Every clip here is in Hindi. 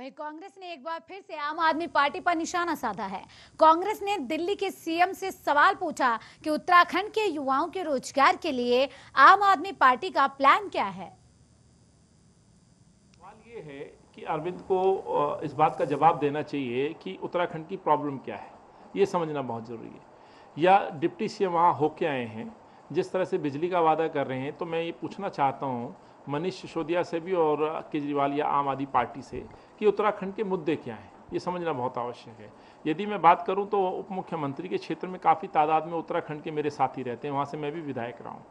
वहीं कांग्रेस ने एक बार फिर से आम आदमी पार्टी पर निशाना साधा है। कांग्रेस ने दिल्ली के सीएम से सवाल पूछा कि उत्तराखंड के युवाओं के रोज़गार के लिए आम आदमी पार्टी का प्लान क्या है? सवाल ये है कि अरविंद को इस बात का जवाब देना चाहिए कि उत्तराखंड की प्रॉब्लम क्या है। ये समझना बहुत ज़रूरी है। या डिप्टी सीएम वहाँ होके आए हैं, जिस तरह से बिजली का वादा कर रहे हैं तो मैं ये पूछना चाहता हूँ मनीष सिसोदिया से भी और केजरीवाल या आम आदमी पार्टी से कि उत्तराखंड के मुद्दे क्या हैं, ये समझना बहुत आवश्यक है। यदि मैं बात करूँ तो उप मुख्यमंत्री के क्षेत्र में काफ़ी तादाद में उत्तराखंड के मेरे साथी रहते हैं, वहाँ से मैं भी विधायक रहा हूँ।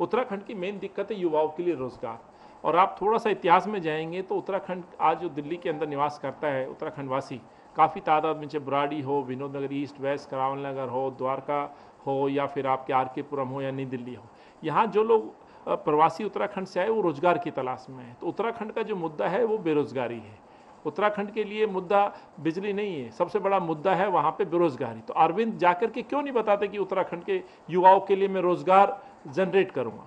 उत्तराखंड की मेन दिक्कत है युवाओं के लिए रोज़गार। और आप थोड़ा सा इतिहास में जाएँगे तो उत्तराखंड आज जो दिल्ली के अंदर निवास करता है उत्तराखंड वासी काफ़ी तादाद में चाहे बुराड़ी हो, विनोद नगर ईस्ट, वेस्ट, करावल नगर हो, द्वारका हो, या फिर आपके आर के पुरम हो या नई दिल्ली हो। यहाँ जो लोग प्रवासी उत्तराखंड से आए, वो रोज़गार की तलाश में है। तो उत्तराखंड का जो मुद्दा है, वो बेरोजगारी है। उत्तराखंड के लिए मुद्दा बिजली नहीं है। सबसे बड़ा मुद्दा है वहाँ पे बेरोजगारी। तो अरविंद जाकर के क्यों नहीं बताते कि उत्तराखंड के युवाओं के लिए मैं रोज़गार जनरेट करूँगा?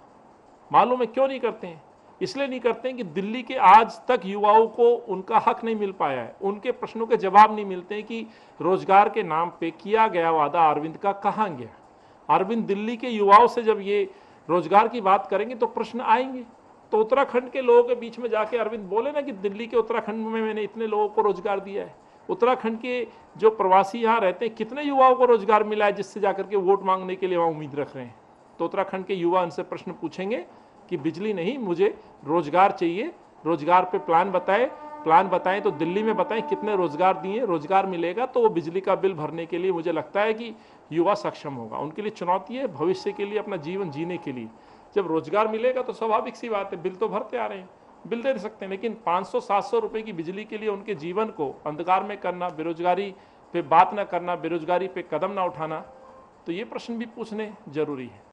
मालूम है क्यों नहीं करते हैं? इसलिए नहीं करते हैं कि दिल्ली के आज तक युवाओं को उनका हक नहीं मिल पाया है। उनके प्रश्नों के जवाब नहीं मिलते हैं कि रोज़गार के नाम पे किया गया वादा अरविंद का कहाँ गया? अरविंद दिल्ली के युवाओं से जब ये रोज़गार की बात करेंगे तो प्रश्न आएँगे। तो उत्तराखंड के लोगों के बीच में जाके अरविंद बोले ना कि दिल्ली के उत्तराखंड में मैंने इतने लोगों को रोज़गार दिया है। उत्तराखंड के जो प्रवासी यहाँ रहते हैं, कितने युवाओं को रोज़गार मिला है जिससे जाकर के वोट मांगने के लिए वहाँ उम्मीद रख रहे हैं? तो उत्तराखंड के युवा उनसे प्रश्न पूछेंगे कि बिजली नहीं, मुझे रोज़गार चाहिए, रोज़गार पे प्लान बताए। प्लान बताएँ तो दिल्ली में बताएँ कितने रोज़गार दिए, रोज़गार मिलेगा तो वो बिजली का बिल भरने के लिए मुझे लगता है कि युवा सक्षम होगा। उनके लिए चुनौती है भविष्य के लिए, अपना जीवन जीने के लिए। जब रोज़गार मिलेगा तो स्वाभाविक सी बात है, बिल तो भरते आ रहे हैं, बिल दे सकते हैं, लेकिन 500-700 रुपए की बिजली के लिए उनके जीवन को अंधकार में करना, बेरोजगारी पे बात ना करना, बेरोजगारी पे कदम ना उठाना तो ये प्रश्न भी पूछने ज़रूरी है।